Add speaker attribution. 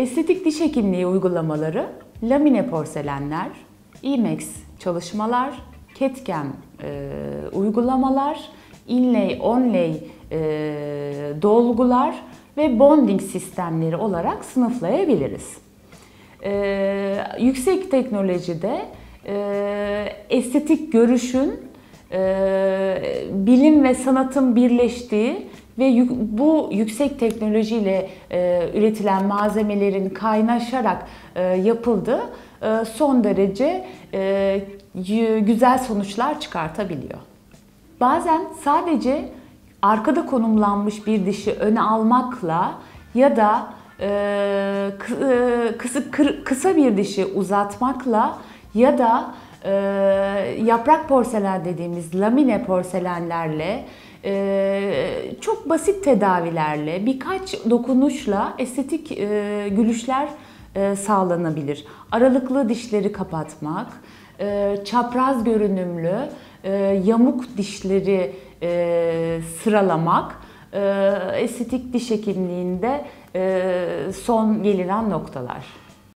Speaker 1: Estetik diş hekimliği uygulamaları lamine porselenler, IMEX çalışmalar, CAD/CAM e, uygulamalar, inlay, onlay e, dolgular ve bonding sistemleri olarak sınıflayabiliriz. E, yüksek teknolojide e, estetik görüşün e, bilim ve sanatın birleştiği ve yük- bu yüksek teknolojiyle e, üretilen malzemelerin kaynaşarak e, yapıldığı e, son derece e, güzel sonuçlar çıkartabiliyor. Bazen sadece arkada konumlanmış bir dişi öne almakla ya da e, e, kısa, kısa bir dişi uzatmakla ya da e, yaprak porselen dediğimiz lamine porselenlerle e, çok basit tedavilerle birkaç dokunuşla estetik e, gülüşler e, sağlanabilir. Aralıklı dişleri kapatmak, e, çapraz görünümlü e, yamuk dişleri e, sıralamak e, estetik diş hekimliğinde e, son gelinen noktalar.